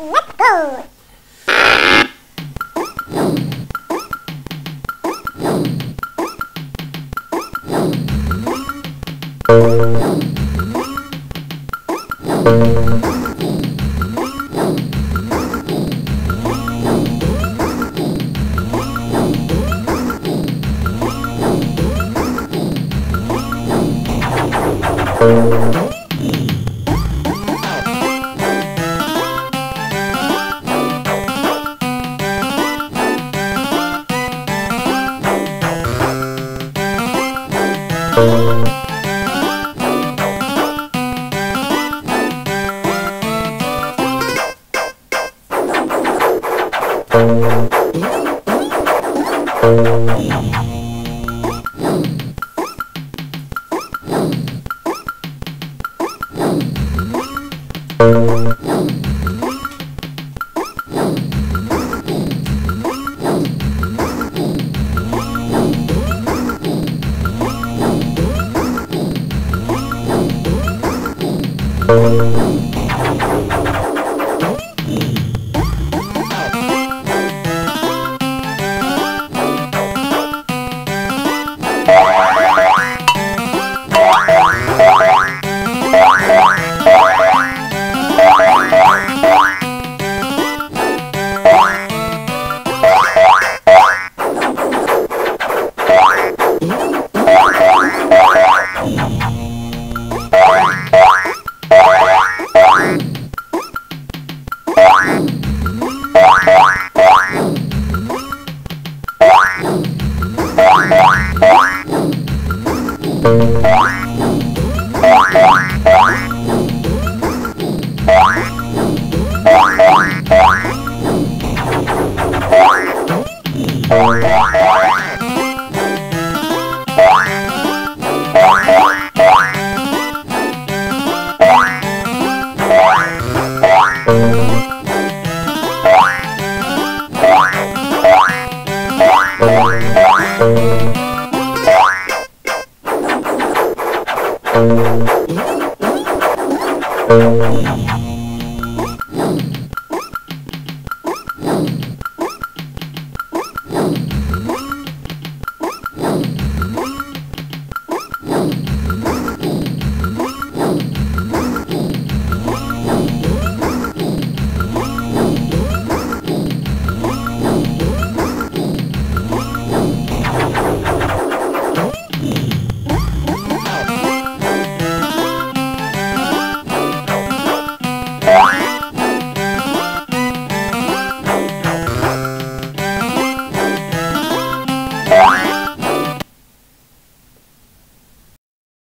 Let's go. Thank Hmm. Música Oh,